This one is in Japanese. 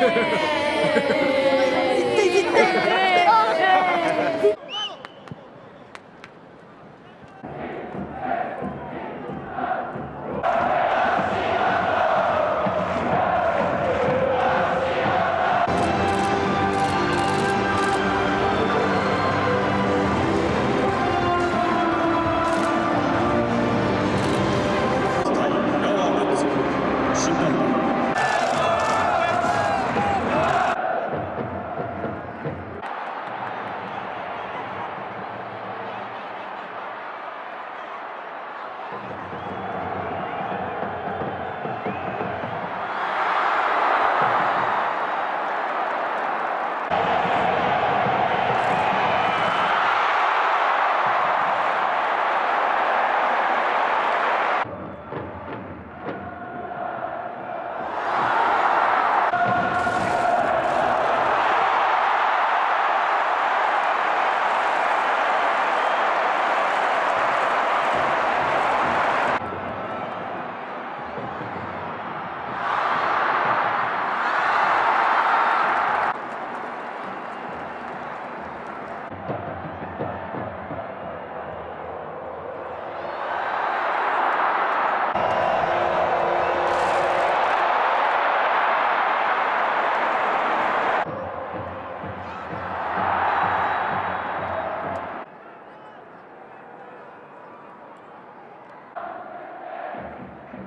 ハハハハ